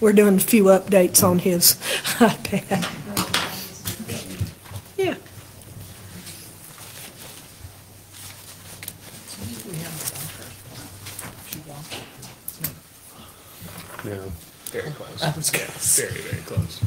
we're doing a few updates on his iPad. Yeah. No, very close. I was gonna. Very, very close.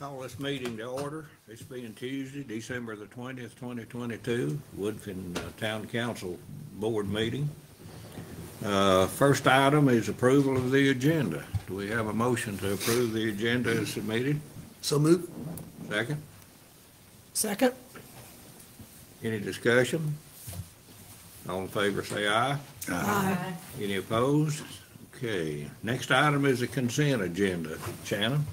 Call this meeting to order. It's being Tuesday, December the twentieth, twenty twenty-two, Woodfin uh, Town Council Board meeting. Uh, first item is approval of the agenda. Do we have a motion to approve the agenda as submitted? So move. Second? Second? Any discussion? All in favor, say aye. Aye. Any opposed? Okay, next item is the consent agenda. Shannon?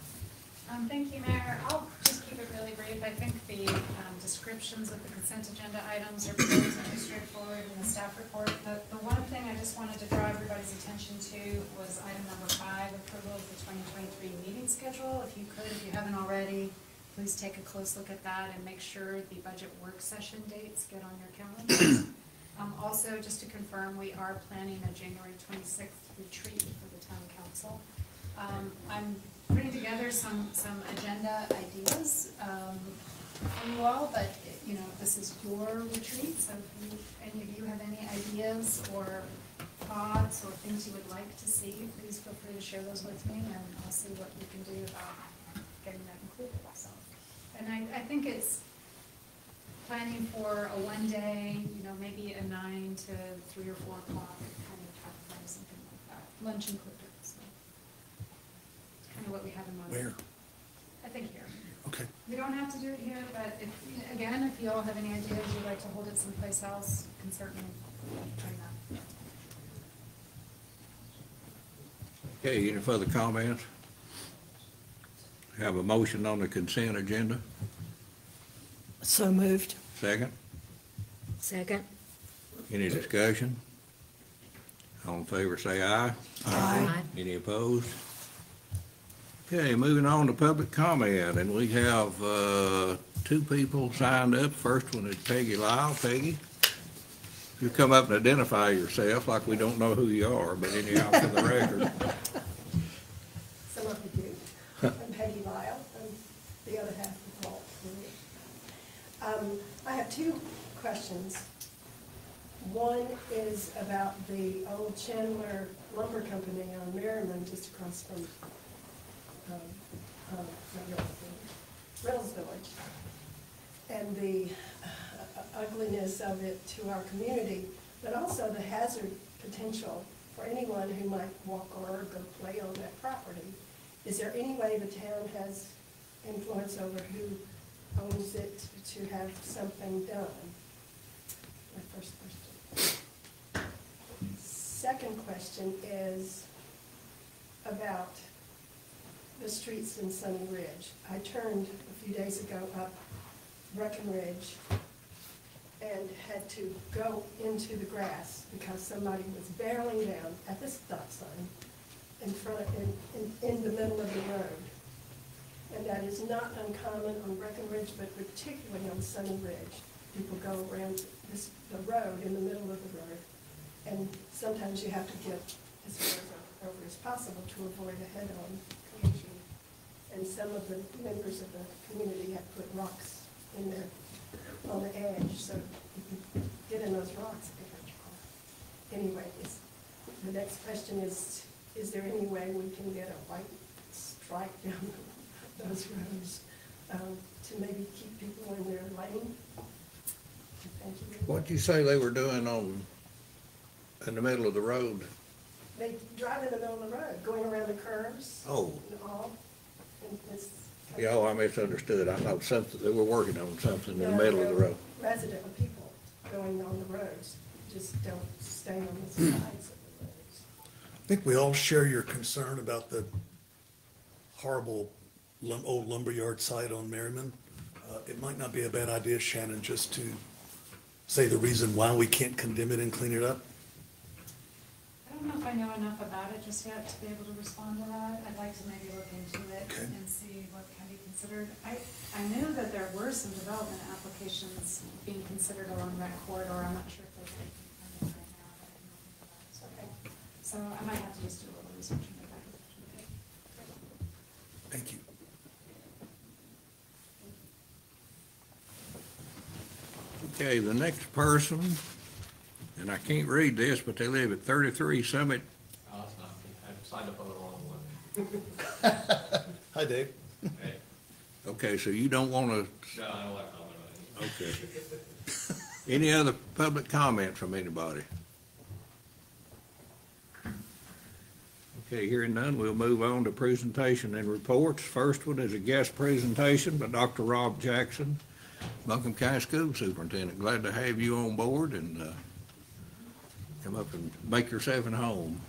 Um, thank you, Mayor. I'll just keep it really brief. I think the, um, descriptions of the consent agenda items are pretty straightforward in the staff report. The, the one thing I just wanted to draw everybody's attention to was item number five, approval of the twenty twenty-three meeting schedule. If you could, if you haven't already, please take a close look at that and make sure the budget work session dates get on your calendars. Um, also, just to confirm, we are planning a January twenty-sixth retreat for the town council. Um, I'm putting together some, some agenda ideas, um, for you all, but, you know, this is your retreat, so if you, any of you have any ideas or thoughts or things you would like to see, please feel free to share those with me, and I'll see what we can do about getting that included, so. And I, I think it's planning for a one-day, you know, maybe a nine to three or four o'clock kind of thing, something like that, lunch included, so. What we have in mind. Where? I think here. Okay. We don't have to do it here, but if, again, if you all have any ideas you'd like to hold it someplace else, you can certainly try that. Okay, any further comments? Have a motion on the consent agenda? So moved. Second? Second? Any discussion? All in favor, say aye. Aye. Any opposed? Okay, moving on to public comment, and we have, uh, two people signed up. First one is Peggy Lyle. Peggy? You come up and identify yourself like we don't know who you are, but anyhow, for the record. Some of you do. I'm Peggy Lyle, and the other half of Walt. Um, I have two questions. One is about the old Chandler Lumber Company on Merrimon, just across from, um, Reynolds Village. And the ugliness of it to our community, but also the hazard potential for anyone who might walk or go play on that property. Is there any way the town has influence over who owns it to have something done? My first question. Second question is about the streets in Sunny Ridge. I turned a few days ago up Breckenridge and had to go into the grass because somebody was barreling down at the stop sign in front, of- in, in, in the middle of the road. And that is not uncommon on Breckenridge, but particularly on Sunny Ridge. People go around this, the road, in the middle of the road, and sometimes you have to get as far over as possible to avoid a head-on. And some of the members of the community have put rocks in there on the edge, so you can get in those rocks if you hurt your car. Anyway, is, the next question is, is there any way we can get a white stripe down those roads um, to maybe keep people in their lane? Thank you. What'd you say they were doing on, in the middle of the road? They drive in the middle of the road, going around the curves. Oh. And all, and it's. Yeah, oh, I misunderstood. I thought something, they were working on something in the No, middle of the no, road. Resident people going on the roads, just don't stay on the sides of the roads. I think we all share your concern about the horrible lum- old lumberyard site on Merrimon. Uh, It might not be a bad idea, Shannon, just to say the reason why we can't condemn it and clean it up. I don't know if I know enough about it just yet to be able to respond to that. I'd like to maybe look into it Okay. and see what can be considered. I, I knew that there were some development applications being considered along that corridor. I'm not sure if they're permit right now, but I know it. Okay. So I might have to just do a little research and get back in touch with you. Thank you. Okay, the next person, and I can't read this, but they live at thirty-three Summit. Oh, it's not, I signed up on the wrong one. Hi, Dave. Hey, Okay, so you don't wanna, no, I don't like comment on it. okay. Any other public comment from anybody? Okay, hearing none, we'll move on to presentation and reports. First one is a guest presentation by Dr. Rob Jackson, Buncombe County School Superintendent. Glad to have you on board and, uh, come up and make yourself at home.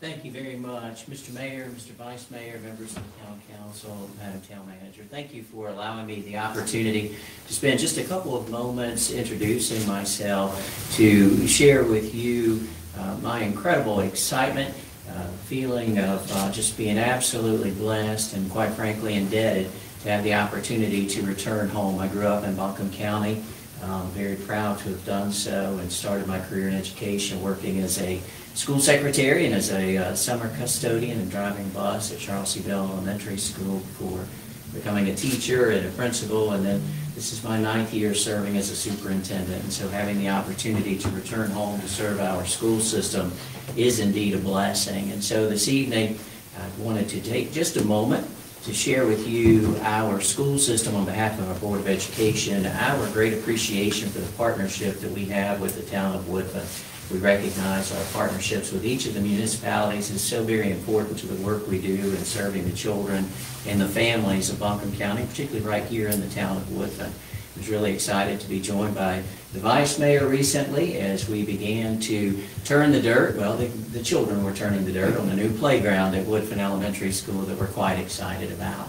Thank you very much, Mr. Mayor, Mr. Vice Mayor, members of the Town Council, Madam Town Manager. Thank you for allowing me the opportunity to spend just a couple of moments introducing myself to share with you uh, my incredible excitement, uh, feeling of uh, just being absolutely blessed and quite frankly indebted to have the opportunity to return home. I grew up in Buncombe County, um, very proud to have done so and started my career in education working as a school secretary and as a uh, summer custodian and driving bus at Charles C. Bell Elementary School before becoming a teacher and a principal, and then this is my ninth year serving as a superintendent. And so having the opportunity to return home to serve our school system is indeed a blessing. And so this evening, I wanted to take just a moment to share with you our school system on behalf of our Board of Education, our great appreciation for the partnership that we have with the town of Woodfin. We recognize our partnerships with each of the municipalities is so very important to the work we do in serving the children and the families of Buncombe County, particularly right here in the town of Woodfin. I was really excited to be joined by the vice mayor recently as we began to turn the dirt, well, the, the children were turning the dirt on a new playground at Woodfin Elementary School that we're quite excited about.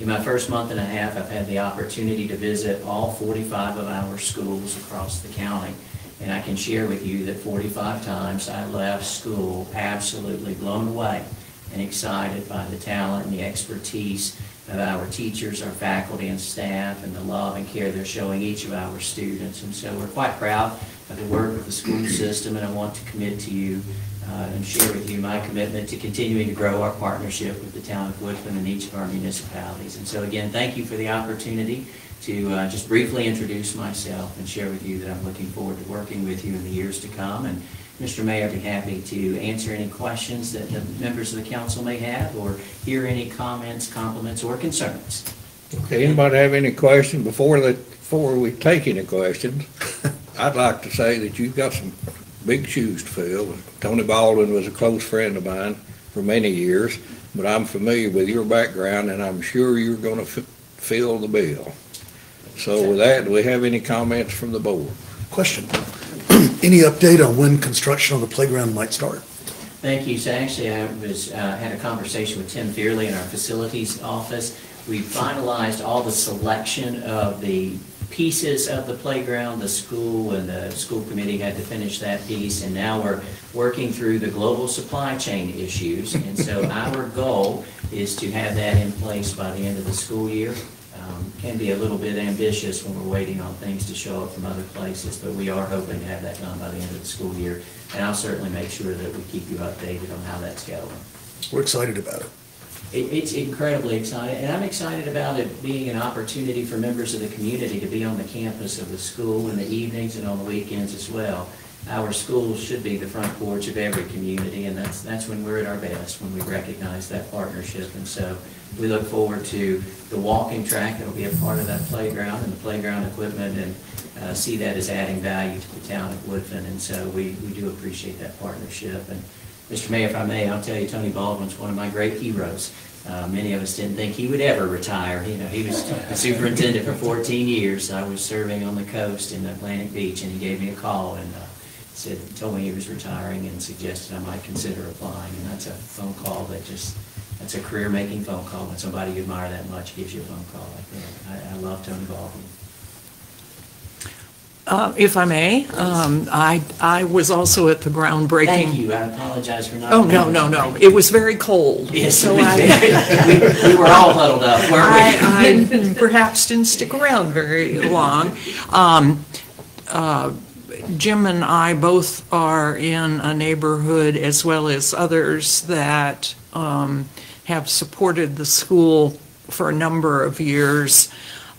In my first month and a half, I've had the opportunity to visit all 45 of our schools across the county. And I can share with you that 45 times I left school absolutely blown away and excited by the talent and the expertise of our teachers, our faculty and staff, and the love and care they're showing each of our students. And so we're quite proud of the work of the school system, and I want to commit to you uh, and share with you my commitment to continuing to grow our partnership with the town of Woodfin and each of our municipalities. And so again, thank you for the opportunity to uh, just briefly introduce myself and share with you that I'm looking forward to working with you in the years to come. And Mr. Mayor, I'd be happy to answer any questions that the members of the council may have or hear any comments, compliments, or concerns. Okay, anybody have any question before that, before we take any questions? I'd like to say that you've got some big shoes to fill. Tony Baldwin was a close friend of mine for many years, but I'm familiar with your background and I'm sure you're gonna fi- fill the bill. So with that, do we have any comments from the board? Question. Any update on when construction on the playground might start? Thank you. So actually, I was, uh, had a conversation with Tim Fearley in our facilities office. We finalized all the selection of the pieces of the playground, the school and the school committee had to finish that piece. And now we're working through the global supply chain issues. And so our goal is to have that in place by the end of the school year. Um, Can be a little bit ambitious when we're waiting on things to show up from other places, but we are hoping to have that done by the end of the school year. And I'll certainly make sure that we keep you updated on how that's going. We're excited about it. It, it's incredibly exciting, and I'm excited about it being an opportunity for members of the community to be on the campus of the school in the evenings and on the weekends as well. Our schools should be the front porch of every community, and that's, that's when we're at our best, when we recognize that partnership. And so we look forward to the walking track that'll be a part of that playground and the playground equipment, and uh, see that as adding value to the town of Woodfin. And so we, we do appreciate that partnership. And Mr. Mayor, if I may, I'll tell you, Tony Baldwin's one of my great heroes. Uh, Many of us didn't think he would ever retire. You know, he was superintendent for 14 years. I was serving on the coast in Atlantic Beach, and he gave me a call and uh, said, told me he was retiring and suggested I might consider applying. And that's a phone call that just, that's a career-making phone call. When somebody you admire that much gives you a phone call like that. I, I love Tony Baldwin. Uh, If I may, um, I, I was also at the groundbreaking. Thank you. I apologize for not. Oh, no, no, no. It was very cold. Yes, So we, I, we were all huddled up, weren't we? I, I perhaps didn't stick around very long. Um, uh, Jim and I both are in a neighborhood, as well as others, that um, have supported the school for a number of years.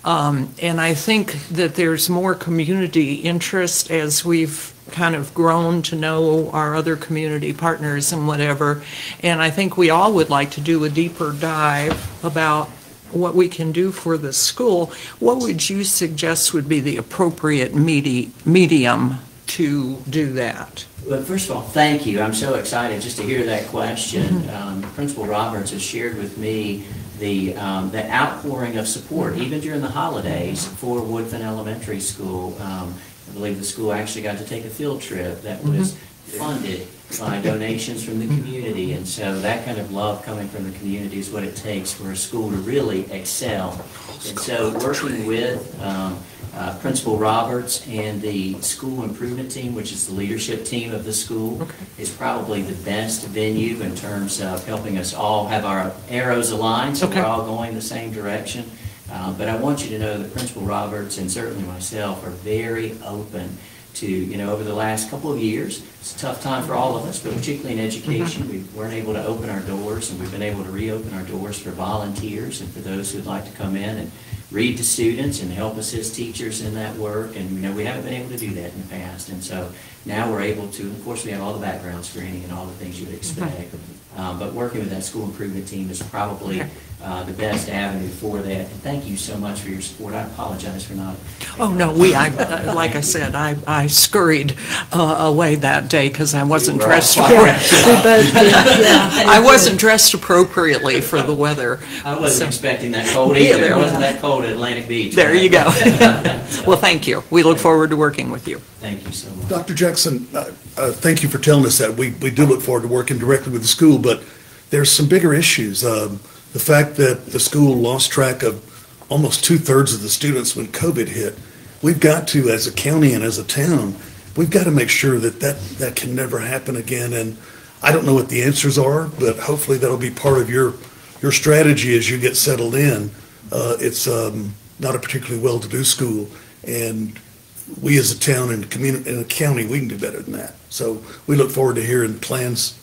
Um, And I think that there's more community interest as we've kind of grown to know our other community partners and whatever. And I think we all would like to do a deeper dive about what we can do for the school. What would you suggest would be the appropriate medi- medium to do that? Well, first of all, thank you. I'm so excited just to hear that question. Um, Principal Roberts has shared with me the, um, the outpouring of support, even during the holidays, for Woodfin Elementary School. Um, I believe the school actually got to take a field trip that was funded by donations from the community. And so that kind of love coming from the community is what it takes for a school to really excel. And so working with um, uh, Principal Roberts and the school improvement team, which is the leadership team of the school, is probably the best venue in terms of helping us all have our arrows aligned, so Okay. we're all going the same direction. Uh, But I want you to know that Principal Roberts and certainly myself are very open to, you know, over the last couple of years, it's a tough time for all of us, but particularly in education, we weren't able to open our doors, and we've been able to reopen our doors for volunteers and for those who'd like to come in and read to students and help us as teachers in that work. And, you know, we haven't been able to do that in the past. And so now we're able to, of course, we have all the background screening and all the things you would expect. Uh, But working with that school improvement team is probably. Uh, the best avenue for that. And thank you so much for your support. I apologize for not. Oh, no, we, I, uh, like I said, I, I scurried uh, away that day because I wasn't We dressed. quite appro- We both did, yeah. I wasn't dressed appropriately for the weather. I wasn't So- expecting that cold Yeah, either. there- It wasn't that cold at Atlantic Beach. There you go. Well, thank you. We look forward to working with you. Thank you so much. Dr. Jackson, uh, uh, thank you for telling us that. We, we do look forward to working directly with the school, but there's some bigger issues. Um, The fact that the school lost track of almost two-thirds of the students when COVID hit. We've got to, as a county and as a town, we've got to make sure that that, that can never happen again. And I don't know what the answers are, but hopefully that'll be part of your, your strategy as you get settled in. Uh, It's um, not a particularly well-to-do school, and we as a town and community, and a county, we can do better than that. So we look forward to hearing plans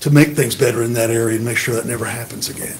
to make things better in that area and make sure that never happens again.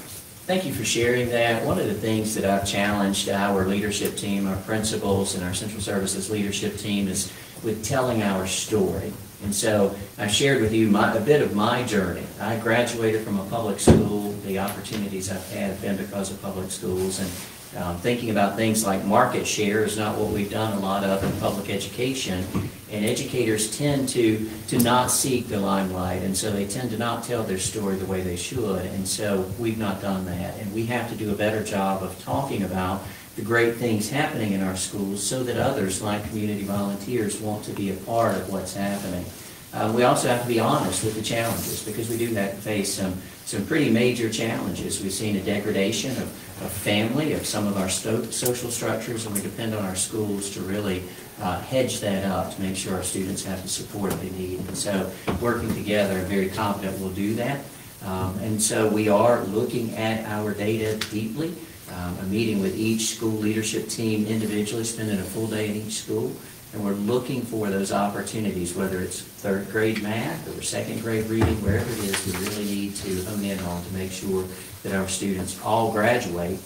Thank you for sharing that. One of the things that I've challenged our leadership team, our principals, and our central services leadership team is with telling our story. And so I shared with you my, a bit of my journey. I graduated from a public school. The opportunities I've had have been because of public schools. And um, thinking about things like market share is not what we've done a lot of in public education. And educators tend to, to not seek the limelight, and so they tend to not tell their story the way they should. And so we've not done that. And we have to do a better job of talking about the great things happening in our schools so that others, like community volunteers, want to be a part of what's happening. Uh, we also have to be honest with the challenges because we do have, face some, some pretty major challenges. We've seen a degradation of, of family, of some of our social structures, and we depend on our schools to really uh, hedge that up to make sure our students have the support they need. And so, working together, I'm very confident we'll do that. Um, and so, we are looking at our data deeply. Um, a meeting with each school leadership team individually, spending a full day in each school. And we're looking for those opportunities, whether it's third grade math or second grade reading, wherever it is, we really need to hone in on to make sure that our students all graduate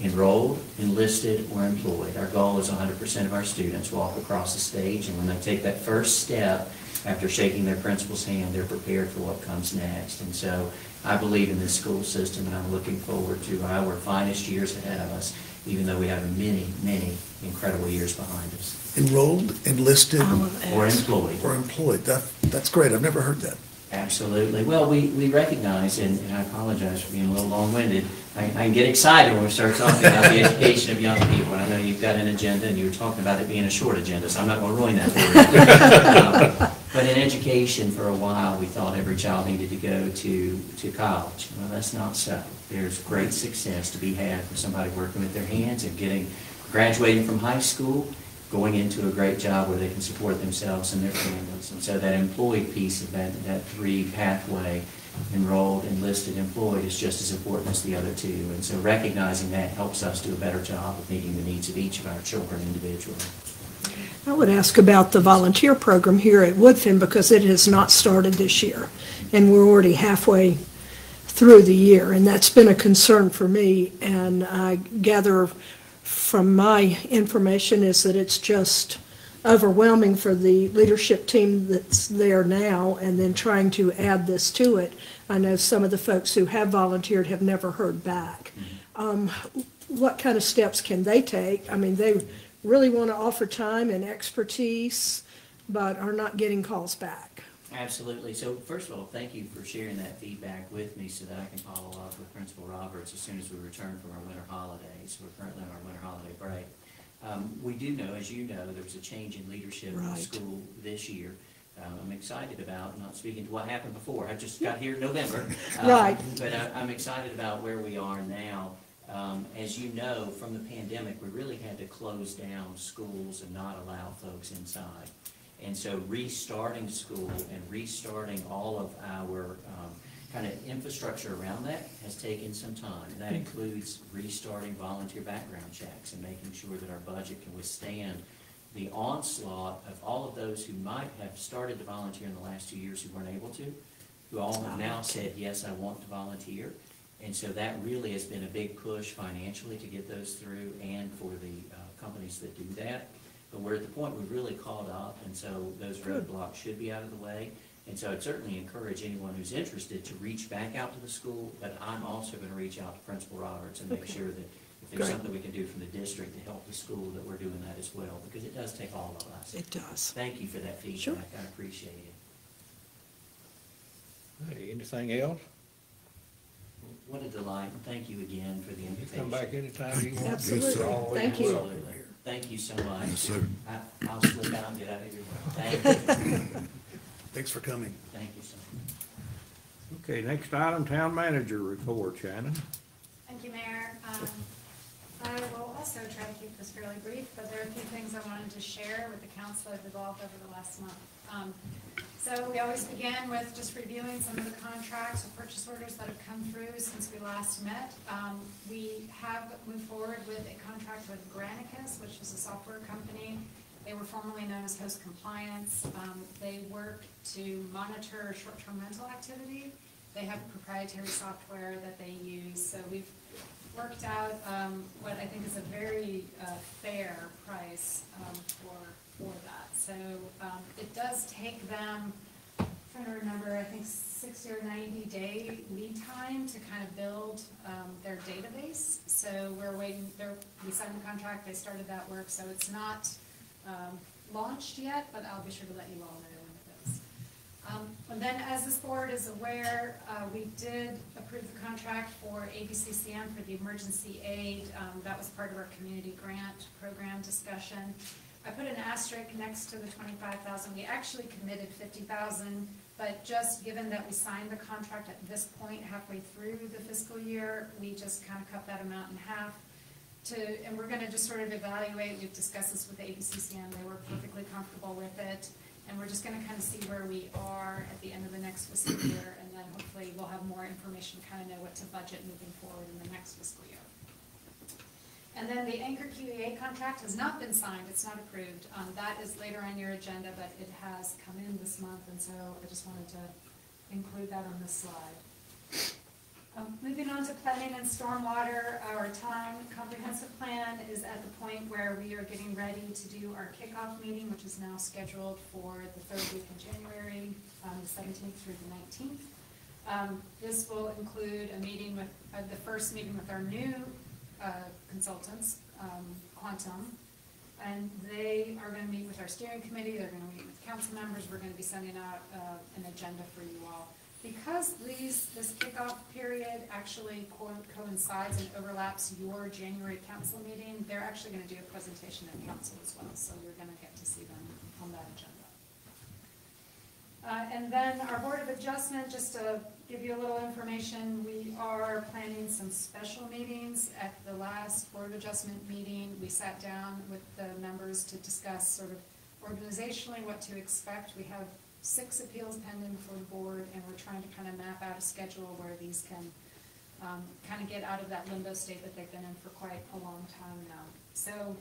enrolled, enlisted, or employed. Our goal is 100% of our students walk across the stage, and when they take that first step, after shaking their principal's hand, they're prepared for what comes next. And so I believe in this school system, and I'm looking forward to our finest years ahead of us, even though we have many, many incredible years behind us. Enrolled, enlisted, All of that. Or employed. or employed. That, that's great. I've never heard that. Absolutely. Well, we, we recognize, and, and I apologize for being a little long-winded, I, I can get excited when we start talking about the education of young people. And I know you've got an agenda, and you were talking about it being a short agenda, so I'm not going to ruin that for you. Um, But in education, for a while, we thought every child needed to go to, to college. Well, that's not so. There's great success to be had for somebody working with their hands and getting, graduating from high school, going into a great job where they can support themselves and their families. And so that employed piece of that, that three pathway, enrolled, enlisted, employed, is just as important as the other two. And so recognizing that helps us do a better job of meeting the needs of each of our children individually. I would ask about the volunteer program here at Woodfin because it has not started this year. And we're already halfway through the year, and that's been a concern for me. And I gather from my information is that it's just overwhelming for the leadership team that's there now, and then trying to add this to it. I know some of the folks who have volunteered have never heard back. Um, What kind of steps can they take? I mean, they really want to offer time and expertise, but are not getting calls back. Absolutely. So first of all, thank you for sharing that feedback with me so that I can follow up with Principal Roberts as soon as we return from our winter holidays. We're currently on our winter holiday break. Um, we do know, as you know, there was a change in leadership in the school this year. Um, I'm excited about, not speaking to what happened before, I just got here in November. Um, Right. But I, I'm excited about where we are now. Um, as you know, from the pandemic, we really had to close down schools and not allow folks inside. And so restarting school and restarting all of our um, kind of infrastructure around that has taken some time. And that includes restarting volunteer background checks and making sure that our budget can withstand the onslaught of all of those who might have started to volunteer in the last two years who weren't able to, who all have now said, yes, I want to volunteer. And so that really has been a big push financially to get those through and for the uh, companies that do that. But we're at the point we've really caught up, and so those roadblocks should be out of the way. And so I'd certainly encourage anyone who's interested to reach back out to the school, but I'm also going to reach out to Principal Roberts and make Okay. sure that if there's Great. something we can do from the district to help the school, that we're doing that as well, because it does take all of us. It does. Thank you for that Sure. feedback, I appreciate it. Hey, anything else? What a delight, and thank you again for the You invitation. come back anytime you want. Absolutely. Always Thank you. welcome Absolutely. here. Thank you so much. Yes, sir. I- I'll slip out and get out of your way. Thank you. Thanks for coming. Thank you so much. Okay, next item, town manager report, Shannon. Thank you, Mayor. Um, I will also try to keep this fairly brief, but there are a few things I wanted to share with the council that have evolved over the last month. Um, So we always begin with just reviewing some of the contracts or purchase orders that have come through since we last met. Um, We have moved forward with a contract with Granicus, which is a software company. They were formerly known as Host Compliance. Um, They work to monitor short-term rental activity they have proprietary software that they use, so we've worked out, um, what I think is a very, uh, fair price, um, for, for that. So, um, it does take them, I'm trying to remember, I think sixty or ninety day lead time to kind of build, um, their database. So we're waiting, we signed the contract, they started that work, so it's not, um, launched yet, but I'll be sure to let you all know when it is. Um, and then, as this board is aware, uh, we did approve the contract for ABCCM for the emergency aid. Um, that was part of our community grant program discussion. I put an asterisk next to the twenty-five thousand. We actually committed fifty thousand, but just given that we signed the contract at this point halfway through the fiscal year, we just kind of cut that amount in half to, and we're gonna just sort of evaluate, we've discussed this with the ABCCM, they were perfectly comfortable with it. And we're just gonna kind of see where we are at the end of the next fiscal year, and then hopefully we'll have more information, kind of know what to budget moving forward in the next fiscal year. And then the Anchor QEA contract has not been signed, it's not approved. Um, that is later on your agenda, but it has come in this month, and so I just wanted to include that on this slide. Um, Moving on to planning and stormwater, our town comprehensive plan is at the point where we are getting ready to do our kickoff meeting, which is now scheduled for the third week in January, um, the seventeenth through the nineteenth. Um, this will include a meeting with, uh, the first meeting with our new, uh, consultants, um, Quantum. And they are gonna meet with our steering committee, they're gonna meet with council members, we're gonna be sending out, uh, an agenda for you all. Because these, this kickoff period actually co- coincides and overlaps your January council meeting, they're actually gonna do a presentation at council as well, so you're gonna get to see them on that agenda. Uh, and then our Board of Adjustment, just to give you a little information, we are planning some special meetings. At the last Board of Adjustment meeting, we sat down with the members to discuss sort of organizationally what to expect. We have six appeals pending for the board, and we're trying to kind of map out a schedule where these can um, kind of get out of that limbo state that they've been in for quite a long time now. So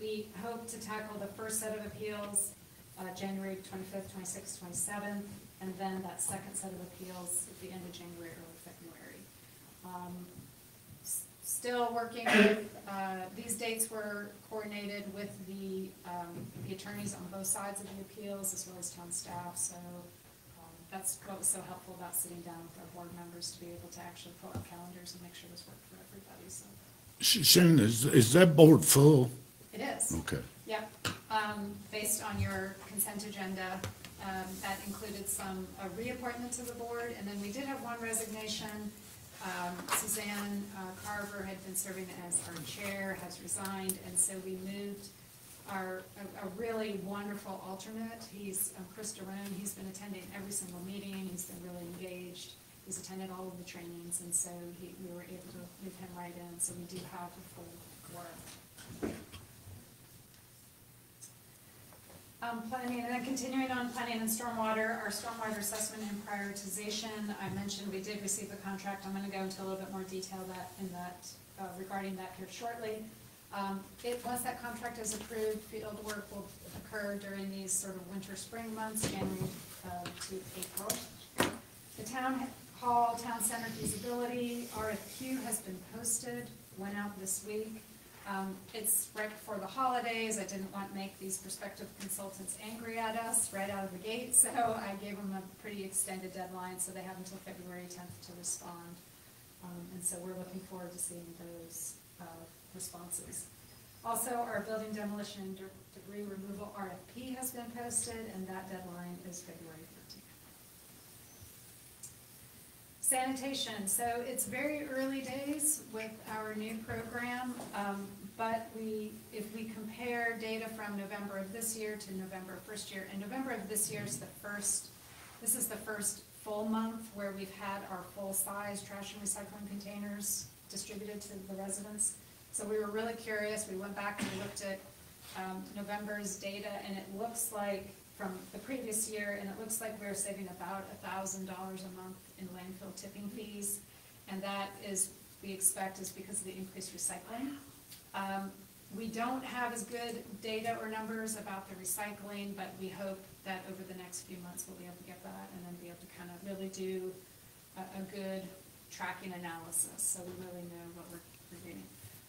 we hope to tackle the first set of appeals, uh, January twenty-fifth, twenty-sixth, twenty-seventh, and then that second set of appeals at the end of January, early February. Um, Still working with, uh, these dates were coordinated with the, um, the attorneys on both sides of the appeals as well as town staff, so, um, that's what was so helpful about sitting down with our board members to be able to actually pull out calendars and make sure this worked for everybody, so. Sh- Shannon, is, is that board full? It is. Okay. Yep, um, based on your consent agenda, um, that included some, a reappointment to the board, and then we did have one resignation. Um, Suzanne uh, Carver had been serving as our chair, has resigned, and so we moved our, a, a really wonderful alternate. He's, um, Chris Derone, he's been attending every single meeting, he's been really engaged. He's attended all of the trainings, and so he, we were able to move him right in, so we do have a full quorum. Um, planning, and then continuing on planning and stormwater, our stormwater assessment and prioritization, I mentioned we did receive the contract, I'm gonna go into a little bit more detail that, in that, uh, regarding that here shortly. Um, it, once that contract is approved, field work will occur during these sort of winter, spring months, January, uh, to April. The town hall, town center feasibility, RFQ has been posted, went out this week. Um, it's right before the holidays, I didn't want to make these prospective consultants angry at us right out of the gate, so I gave them a pretty extended deadline, so they have until February tenth to respond. Um, and so we're looking forward to seeing those, uh, responses. Also, our building demolition debris removal RFP has been posted, and that deadline is February thirteenth. Sanitation, so it's very early days with our new program, um, but we, if we compare data from November of this year to November first year, and November of this year is the first, this is the first full month where we've had our full-size trash and recycling containers distributed to the residents. So we were really curious, we went back and looked at, um, November's data, and it looks like from the previous year, and it looks like we're saving about a thousand dollars a month in landfill tipping fees. And that is, we expect is because of the increased recycling. Um, we don't have as good data or numbers about the recycling, but we hope that over the next few months, we'll be able to get that and then be able to kind of really do a, a good tracking analysis, so we really know what we're.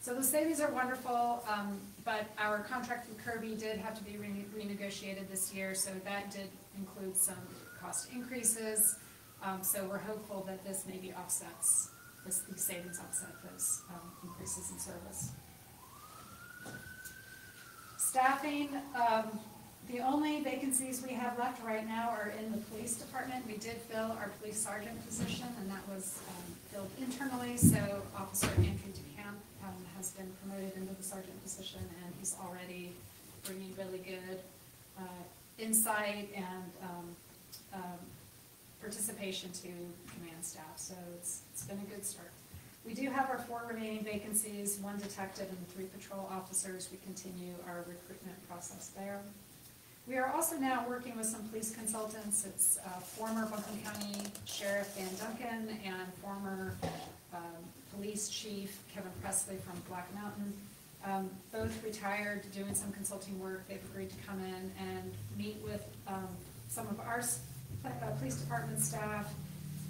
So the savings are wonderful, um, but our contract with Kirby did have to be rene- renegotiated this year, so that did include some cost increases. Um, so we're hopeful that this maybe offsets, this, these savings offset those, um, increases in service. Staffing, um, the only vacancies we have left right now are in the police department. We did fill our police sergeant position, and that was, um, filled internally, so Officer Andrew has been promoted into the sergeant position, and he's already bringing really good, uh, insight and, um, um, participation to command staff, so it's, it's been a good start. We do have our four remaining vacancies, one detective and three patrol officers. We continue our recruitment process there. We are also now working with some police consultants. It's uh, former Buncombe County Sheriff Van Duncan and former um, Police Chief Kevin Presley from Black Mountain. Um, Both retired, doing some consulting work. They've agreed to come in and meet with um, some of our uh, police department staff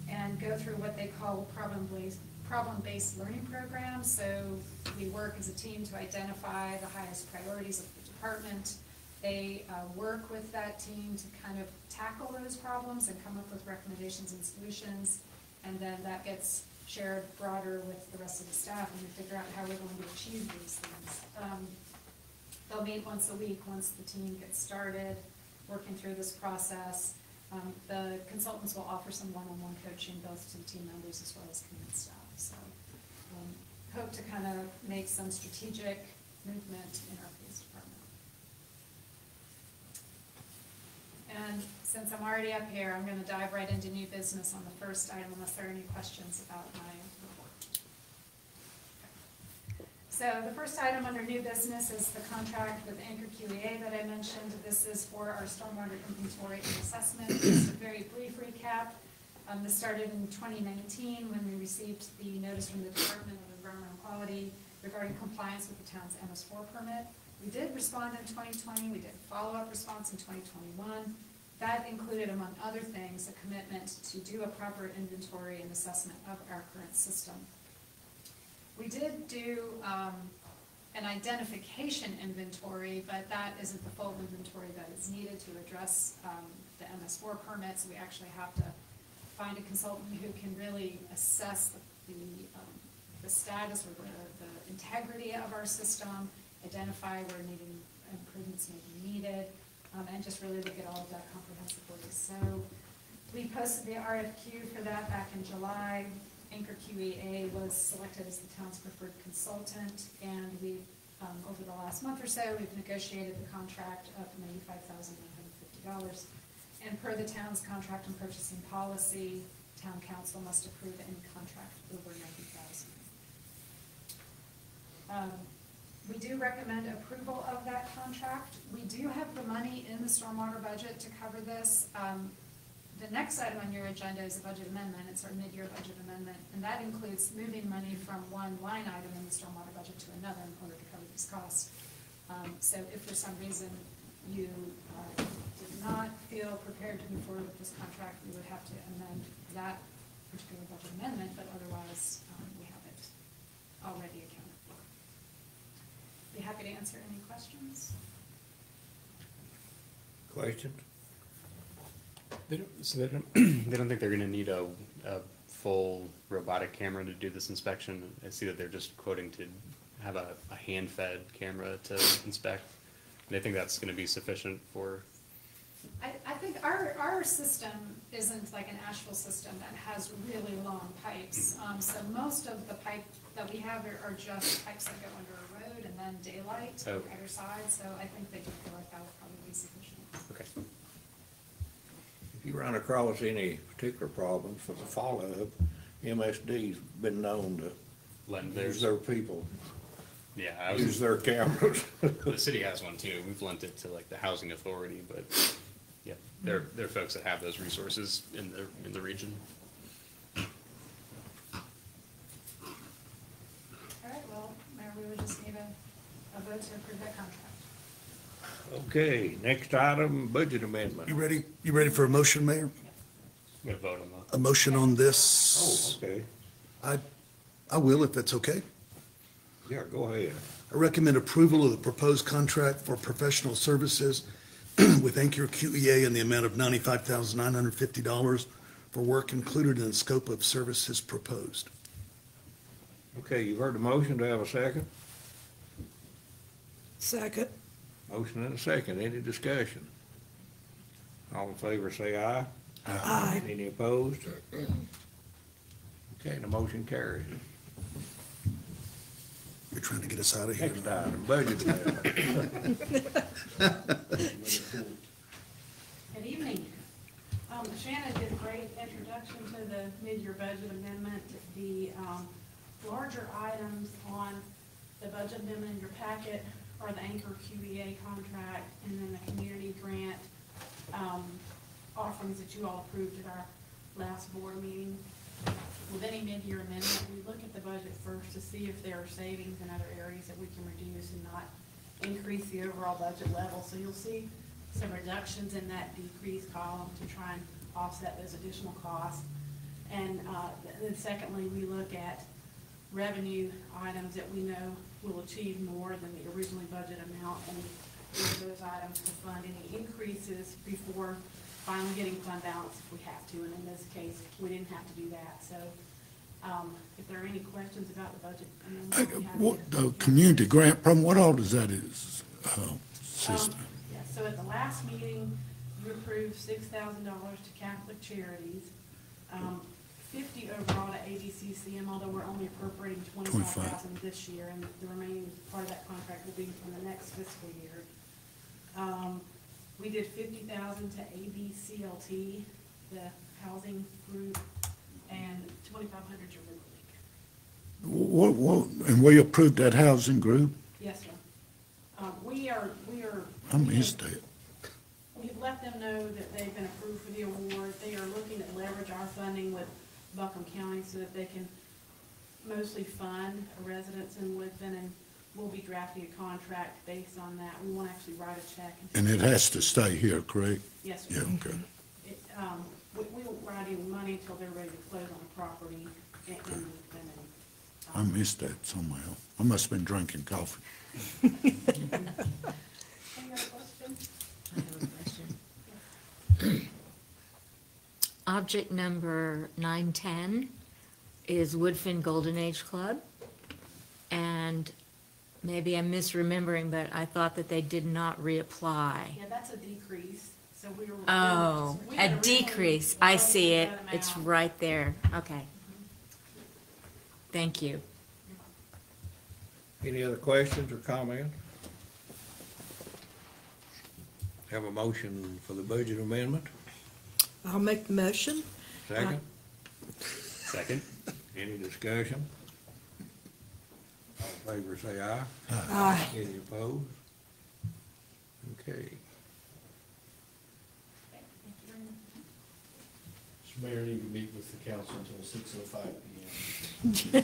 and go through what they call problem-based, learning programs. So we work as a team to identify the highest priorities of the department. They uh, work with that team to kind of tackle those problems and come up with recommendations and solutions. And then that gets shared broader with the rest of the staff and figure out how we're going to achieve these things. Um, They'll meet once a week, once the team gets started, working through this process. Um, The consultants will offer some one-on-one coaching both to the team members as well as command staff. So um, hope to kind of make some strategic movement in our police department. And since I'm already up here, I'm gonna dive right into new business on the first item unless there are any questions about my report. So the first item under new business is the contract with Anchor QEA that I mentioned. This is for our stormwater inventory and assessment. Just a very brief recap. Um, this started in twenty nineteen when we received the notice from the Department of Environmental Quality regarding compliance with the town's MS four permit. We did respond in twenty twenty, we did follow-up response in twenty twenty-one. That included, among other things, a commitment to do a proper inventory and assessment of our current system. We did do, um, an identification inventory, but that isn't the full inventory that is needed to address, um, the MS four permits. We actually have to find a consultant who can really assess the, the, um, the status or the, the integrity of our system, identify where needing, improvements may be needed, um, and just really look at all of that comprehensively. So, we posted the RFQ for that back in July. Anchor QEA was selected as the town's preferred consultant, and we, um, over the last month or so, we've negotiated the contract of ninety-five thousand nine hundred fifty dollars. And per the town's contract and purchasing policy, town council must approve any contract over ninety thousand. Um, we do recommend approval of that contract. We do have the money in the stormwater budget to cover this. Um, the next item on your agenda is a budget amendment, it's our mid-year budget amendment, and that includes moving money from one line item in the stormwater budget to another in order to cover these costs. Um, so if for some reason you, uh, did not feel prepared to move forward with this contract, we would have to amend that particular budget amendment, but otherwise, um, we have it already accounted. Be happy to answer any questions. Questions? They don't, so they don't, they don't think they're gonna need a, a full robotic camera to do this inspection? I see that they're just quoting to have a, a hand-fed camera to inspect. They think that's gonna be sufficient for, I, I think our, our system isn't like an Asheville system that has really long pipes. Um, so most of the pipe that we have are, are just pipes that go under a road and then daylight on Okay. either side, so I think they do feel like that would probably be sufficient. okay. If you run across any particular problems with the follow-up, MSD's been known to Lend theirs, their people, yeah, I use was, their cameras. the city has one too. We've lent it to like the housing authority, but, yeah, they're, they're folks that have those resources in the, in the region. All right, well, Mayor, we would just need a, a vote to approve that contract. Okay, next item, budget amendment. You ready, you ready for a motion, Mayor? We gotta vote on the, a motion on this. Oh, this? okay. I, I will if that's okay. Yeah, go ahead. I recommend approval of the proposed contract for professional services with Anchor QEA in the amount of ninety-five thousand nine hundred fifty dollars for work included in the scope of services proposed. Okay, you've heard the motion. Do I have a second? Second. Motion and a second. Any discussion? All in favor, say aye. Aye. Any opposed? Okay, the motion carries. You're trying to get us out of here. Next item, budget. Good evening. Um, Shannon did a great introduction to the mid-year budget amendment. The, um, larger items on the budget amendment in your packet are the Anchor QEA contract and then the community grant, um, offerings that you all approved at our last board meeting. With any mid-year amendment, we look at the budget first to see if there are savings in other areas that we can reduce and not increase the overall budget level. So you'll see some reductions in that decrease column to try and offset those additional costs. And, uh, then secondly, we look at revenue items that we know will achieve more than the originally budget amount and use those items to fund any increases before finally getting fund balance if we have to. And in this case, we didn't have to do that. So, um, if there are any questions about the budget amendment, Hey, we What, to- the community grant program, what all does that is, uh, Um, sister? Yeah, so at the last meeting, you approved six thousand dollars to Catholic Charities, um, fifty overall to ABCCM, although we're only appropriating twenty-five thousand this year, and the remaining part of that contract will be from the next fiscal year. Um, we did fifty thousand to ABCLT, the housing group, and twenty-five hundred to River League. What, what, and we approved that housing group? Yes, sir. Um, we are, we are. I missed that. We've let them know that they've been approved for the award. They are looking to leverage our funding with Buncombe County so that they can mostly fund a residence in Woodfin, and we'll be drafting a contract based on that. We won't actually write a check. until- And it has to stay here, correct? Yes, Yeah, sir. okay. It, um, we, we won't write any money until they're ready to close on the property in, in Woodfin. and, I um, missed that somehow. I must have been drinking coffee. Any other questions? I have a question. Object number nine-ten is Woodfin Golden Age Club. And maybe I'm misremembering, but I thought that they did not reapply. Yeah, that's a decrease, so we were. Oh, we a had originally decrease. I see it. that It's amount. right there. Okay. Thank you. Any other questions or comments? Have a motion for the budget amendment? I'll make the motion. Second? Uh, second? Any discussion? All in favor, say aye. Aye. Any opposed? Okay. You very much. Mr. Mayor, need to meet with the council until six oh five P M.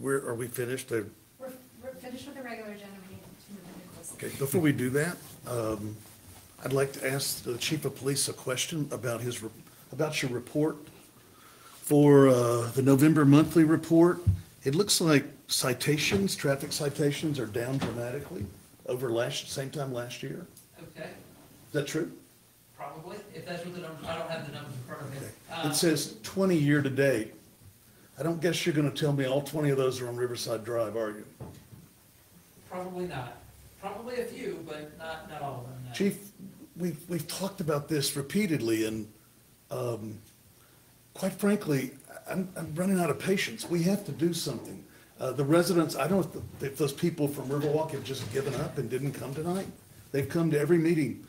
Where, are we finished? Uh, We're, we're finished with the regular agenda, we need to move into closed Okay, before we do that, um, I'd like to ask the chief of police a question about his, re- about your report. For, uh, the November monthly report, it looks like citations, traffic citations are down dramatically over last, same time last year. Okay, Is that true? probably, if that's what the numbers, I don't have the numbers in front of me. Uh, It says twenty year to date. I don't guess you're gonna tell me all twenty of those are on Riverside Drive, are you? Probably not. Probably a few, but not, not all of them, no. Chief, we've, we've talked about this repeatedly, and, um, quite frankly, I'm, I'm running out of patience. We have to do something. Uh, the residents, I don't know if, if those people from Riverwalk have just given up and didn't come tonight. They've come to every meeting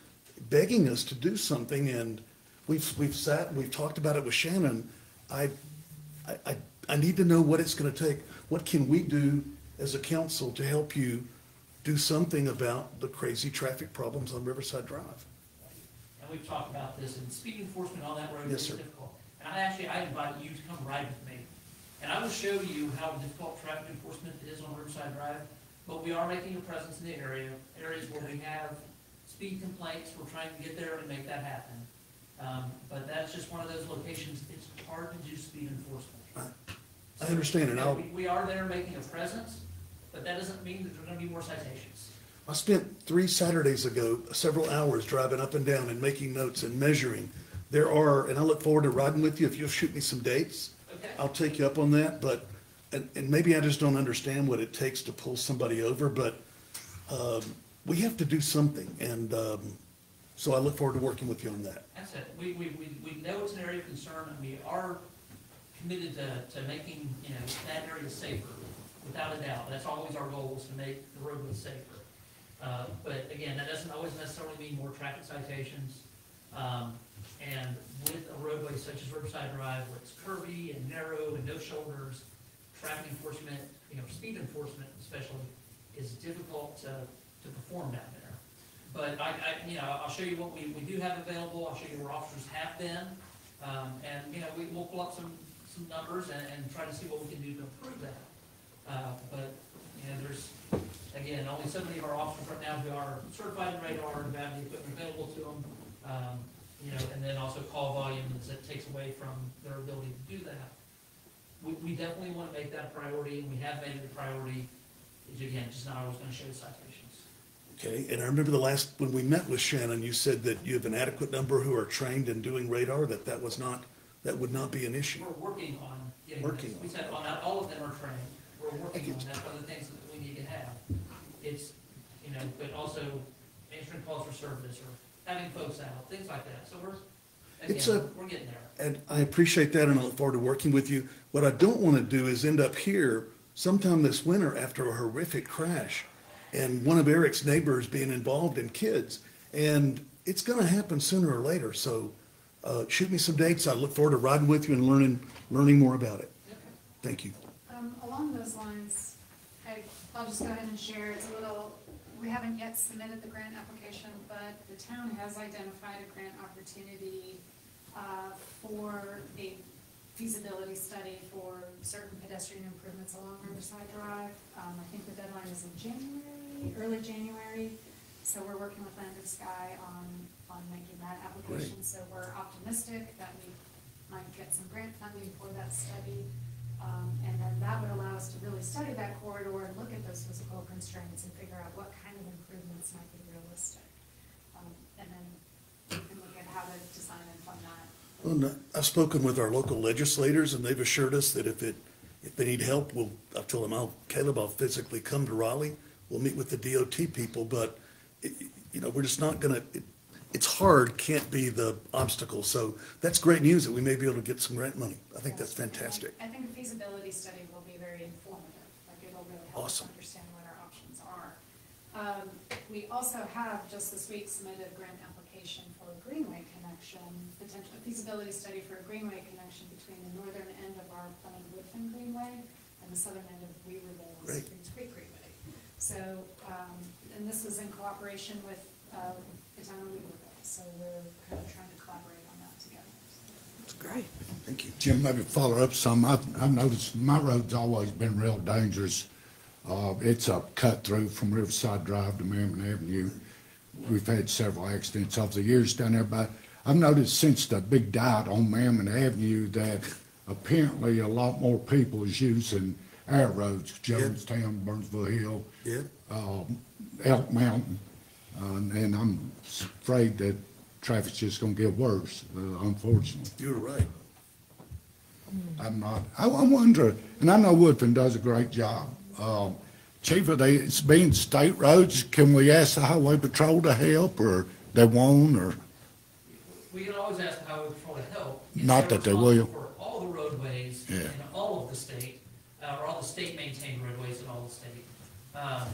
begging us to do something, and we've, we've sat, and we've talked about it with Shannon. I, I, I, I need to know what it's gonna take. What can we do as a council to help you do something about the crazy traffic problems on Riverside Drive? We've talked about this, and speed enforcement on that road Yes, is sir. difficult. And I actually, I invite you to come ride with me. And I will show you how difficult traffic enforcement is on Riverside Drive. but we are making a presence in the area, areas where we have speed complaints, we're trying to get there and make that happen. Um, but that's just one of those locations, it's hard to do speed enforcement. I understand, and So, I'll, we- We are there making a presence, but that doesn't mean that there are gonna be more citations. I spent three Saturdays ago, several hours driving up and down and making notes and measuring. There are, and I look forward to riding with you. If you'll shoot me some dates, Okay. I'll take you up on that, but, and, and maybe I just don't understand what it takes to pull somebody over, but, um, we have to do something, and, um, so I look forward to working with you on that. That's it. We, we, we, we know it's an area of concern, and we are committed to, to making, you know, that area safer, without a doubt. That's always our goal, is to make the roadways safer. Uh, but again, that doesn't always necessarily mean more traffic citations. Um, and with a roadway such as Riverside Drive, where it's curvy and narrow and no shoulders, traffic enforcement, you know, speed enforcement especially, is difficult to, to perform down there. But I, I, you know, I'll show you what we, we do have available, I'll show you where officers have been, um, and, you know, we, we'll pull up some, some numbers and, and try to see what we can do to improve that. Uh, but, know, there's, again, only so many of our officers right now who are certified in radar and have the equipment available to them. Um, you know, and then also call volumes that takes away from their ability to do that. We, we definitely wanna make that a priority, and we have made it a priority, it's again, just not always gonna show citations. Okay, and I remember the last, when we met with Shannon, you said that you have an adequate number who are trained in doing radar, that that was not, that would not be an issue. We're working on getting Working this. on We said, well, not all of them are trained. We're working on, that's one of the things that we need to have. It's, you know, but also answering calls for service or having folks out, things like that. So we're, It's a- we're getting there. And I appreciate that and I look forward to working with you. What I don't want to do is end up here sometime this winter after a horrific crash and one of Eric's neighbors being involved in kids. And it's going to happen sooner or later. So uh, shoot me some dates. I look forward to riding with you and learning, learning more about it. Thank you. Those lines, I, I'll just go ahead and share, it's a little, we haven't yet submitted the grant application, but the town has identified a grant opportunity, uh, for a feasibility study for certain pedestrian improvements along Riverside Drive. Um, I think the deadline is in January, early January, so we're working with Land and Sky on, on making that application. So we're optimistic that we might get some grant funding for that study. Um, and then that would allow us to really study that corridor and look at those physical constraints and figure out what kind of improvements might be realistic. Um, and then we can look at how to design and fund that. Well, I've spoken with our local legislators and they've assured us that if it, if they need help, we'll, I'll tell them, I'll, Caleb, I'll physically come to Raleigh. We'll meet with the DOT people, but, it- you know, we're just not gonna, it's hard, can't be the obstacle. So that's great news that we may be able to get some grant money. I think that's fantastic. I think a feasibility study will be very informative, like it'll really help us understand what our options are. Um, we also have just this week submitted a grant application for a greenway connection, potential feasibility study for a greenway connection between the northern end of our planned Woodfin Greenway and the southern end of Weaverville and Springs Creek Greenway. So, um, and this is in cooperation with, uh, the town of Weaverville, so we're kind of trying to collaborate on that together. It's great. Thank you. Jim, maybe follow up some. I've, I've noticed my road's always been real dangerous. Uh, it's a cut through from Riverside Drive to Merrimon Avenue. We've had several accidents over the years down there, but I've noticed since the big diet on Merrimon Avenue that apparently a lot more people is using our roads, Jonestown, Burnsville Hill, Yeah, um, Elk Mountain. Uh, and I'm afraid that traffic's just gonna get worse, uh, unfortunately. you're right. I'm not, I, I wonder, and I know Woodfin does a great job. Um, Chief, are they, it's being state roads, can we ask the highway patrol to help, or they won't, or? We can always ask the highway patrol to help. It's Not their that they will. responsibility For all the roadways Yeah. in all of the state, uh, or all the state maintained roadways in all the state. Um,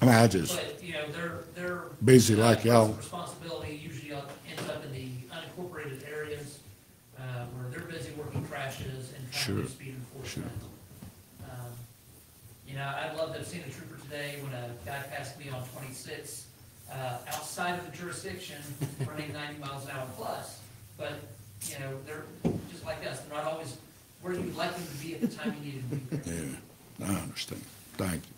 I mean, I just, But, you know, they're, they're. Busy like uh, y'all. Responsibility usually ends up in the unincorporated areas, uh, where they're busy working crashes and trying to do speed enforcement. Um, You know, I'd love to have seen a trooper today when a guy passed me on twenty-six, uh, outside of the jurisdiction, running ninety miles an hour plus. But, you know, they're just like us, they're not always where you would like them to be at the time you need them to be. yeah, I understand. Thank you.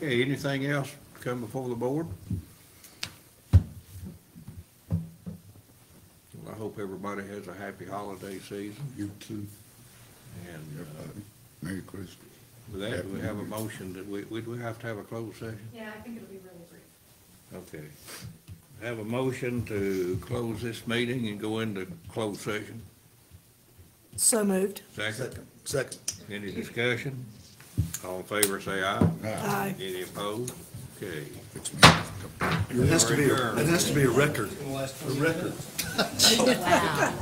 Okay, anything else come before the board? Well, I hope everybody has a happy holiday season, You too. and uh, Merry Christmas. with that, do we have a motion that we, we, do we have to have a closed session? Yeah, I think it'll be really brief. Okay. Have a motion to close this meeting and go into closed session. So moved. Second, Second, second. any discussion? All in favor, say aye. Aye. Any opposed? Okay. It has to be, a- it has to be a record, a record. Wow.